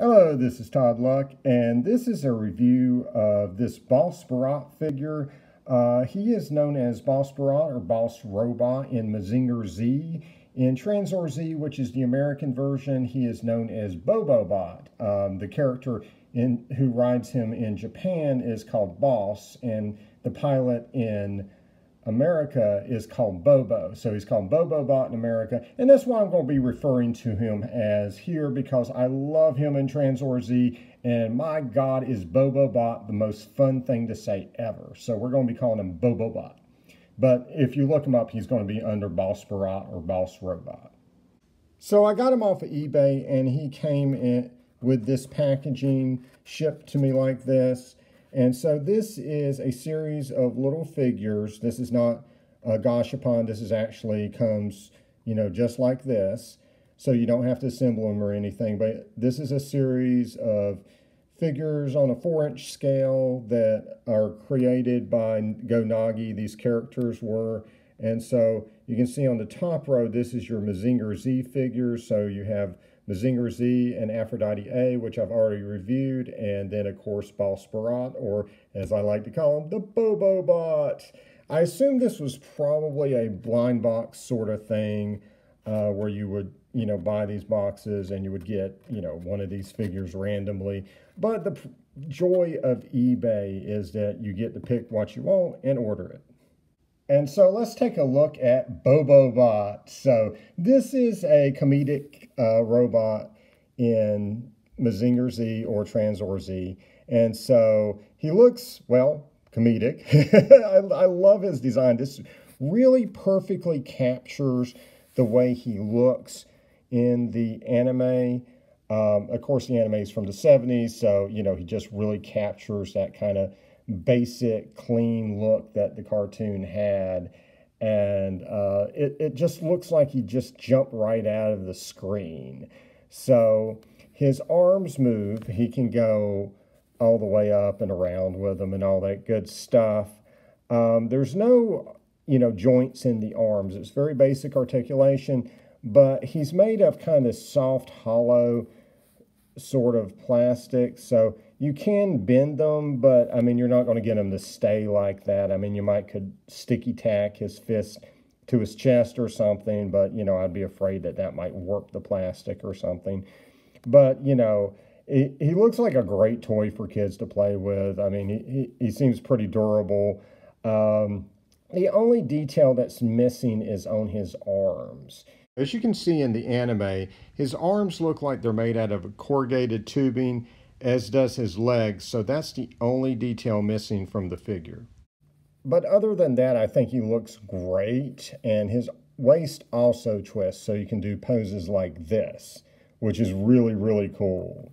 Hello, this is Todd Luck, and this is a review of this Boss Borot figure. Uh, he is known as Boss Borot or Boss Robot in Mazinger Z. In Tranzor Z, which is the American version, he is known as Bobobot. Um, the character in, who rides him in Japan is called Boss, and the pilot in America is called Bobo. So he's called Bobo Bot in America. And that's why I'm going to be referring to him as here because I love him in Tranzor Z. And my God, is Bobo Bot the most fun thing to say ever. So we're going to be calling him Bobo Bot. But if you look him up, he's going to be under Boss Borot or Boss Robot. So I got him off of eBay and he came in with this packaging shipped to me like this. And so this is a series of little figures. This is not uh, a gashapon. This is actually comes, you know, just like this. So you don't have to assemble them or anything. But this is a series of figures on a four inch scale that are created by Go Nagai. These characters were. And so you can see on the top row, this is your Mazinger Z figures. So you have Mazinger Z and Aphrodite A, which I've already reviewed, and then, of course, Boss Borot, or as I like to call him, the Bobo Bot. I assume this was probably a blind box sort of thing uh, where you would, you know, buy these boxes and you would get, you know, one of these figures randomly. But the joy of eBay is that you get to pick what you want and order it. And so let's take a look at Bobobot. So this is a comedic uh, robot in Mazinger Z or Tranzor Z. And so he looks, well, comedic. I, I love his design. This really perfectly captures the way he looks in the anime. Um, of course, the anime is from the 70s, so, you know, he just really captures that kind of basic, clean look that the cartoon had. And uh, it, it just looks like he just jumped right out of the screen. So his arms move. He can go all the way up and around with them and all that good stuff. Um, there's no, you know, joints in the arms. It's very basic articulation, but he's made of kind of soft, hollow sort of plastic. So you can bend them, but I mean, you're not going to get them to stay like that. I mean, you might could sticky tack his fist to his chest or something, but you know, I'd be afraid that that might warp the plastic or something. But you know, he, he looks like a great toy for kids to play with. I mean, he, he, he seems pretty durable. Um, the only detail that's missing is on his arms. As you can see in the anime, his arms look like they're made out of corrugated tubing as does his legs, so that's the only detail missing from the figure. But other than that, I think he looks great, and his waist also twists, so you can do poses like this, which is really, really cool.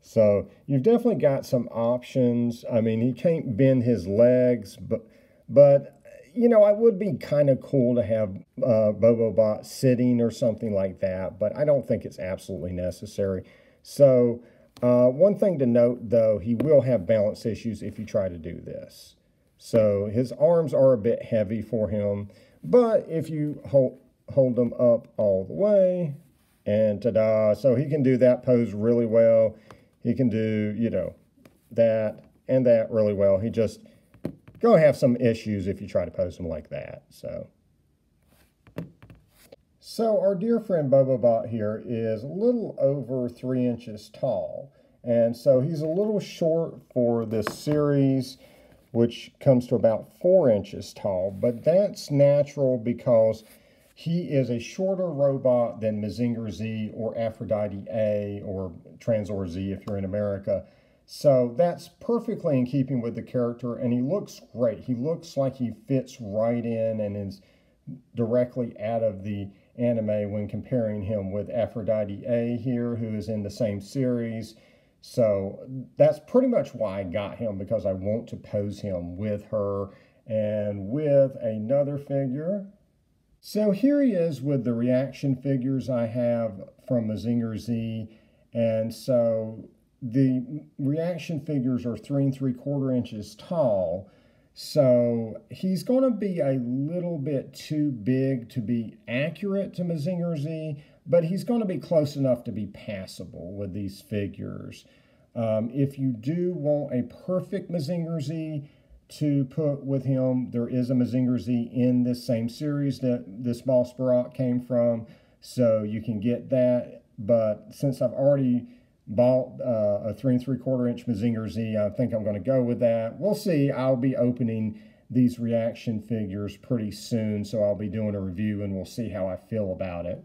So you've definitely got some options. I mean, he can't bend his legs, but, but you know, it would be kind of cool to have uh, Bobobot sitting or something like that, but I don't think it's absolutely necessary. So uh, one thing to note, though, he will have balance issues if you try to do this. So his arms are a bit heavy for him, but if you hold, hold them up all the way, and ta-da, so he can do that pose really well. He can do, you know, that and that really well. He just going to have some issues if you try to pose him like that. So so our dear friend Bobobot here is a little over three inches tall. And so he's a little short for this series, which comes to about four inches tall. But that's natural because he is a shorter robot than Mazinger Z or Aphrodite A or Tranzor Z if you're in America. So that's perfectly in keeping with the character, and he looks great. He looks like he fits right in and is directly out of the anime when comparing him with Aphrodite A here, who is in the same series. So that's pretty much why I got him because I want to pose him with her and with another figure. So here he is with the reaction figures I have from Mazinger Z. And so the reaction figures are three and three quarter inches tall. So he's going to be a little bit too big to be accurate to Mazinger Z, but he's going to be close enough to be passable with these figures. Um, if you do want a perfect Mazinger Z to put with him, there is a Mazinger Z in this same series that this Boss Borot came from, so you can get that. But since I've already bought uh, a three and three quarter inch Mazinger Z, I think I'm going to go with that. We'll see. I'll be opening these reaction figures pretty soon, so I'll be doing a review and we'll see how I feel about it.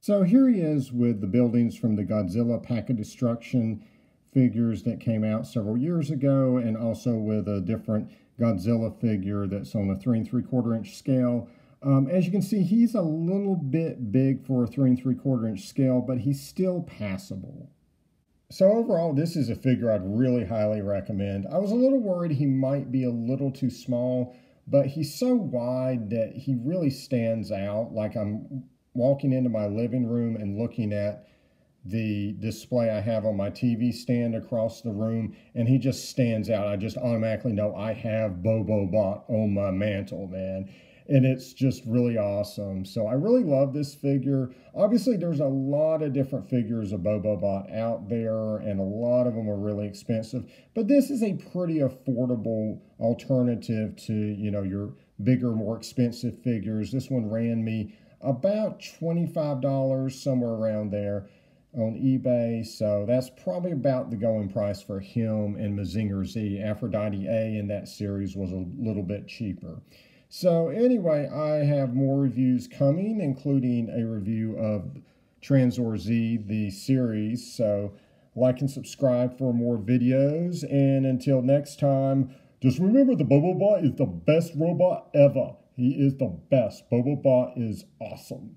So here he is with the buildings from the Godzilla Pack of Destruction figures that came out several years ago, and also with a different Godzilla figure that's on a three and three quarter inch scale. Um, as you can see, he's a little bit big for a three and three quarter inch scale, but he's still passable. So overall, this is a figure I'd really highly recommend. I was a little worried he might be a little too small, but he's so wide that he really stands out. Like I'm walking into my living room and looking at the display I have on my TV stand across the room, and he just stands out. I just automatically know I have Bobo Bot on my mantle, man and it's just really awesome. So I really love this figure. Obviously, there's a lot of different figures of Bobobot out there, and a lot of them are really expensive. But this is a pretty affordable alternative to you know your bigger, more expensive figures. This one ran me about $25, somewhere around there on eBay. So that's probably about the going price for him and Mazinger Z. Aphrodite A in that series was a little bit cheaper. So anyway, I have more reviews coming, including a review of Tranzor Z, the series. So like and subscribe for more videos. And until next time, just remember the Bobobot is the best robot ever. He is the best. Bobobot is awesome.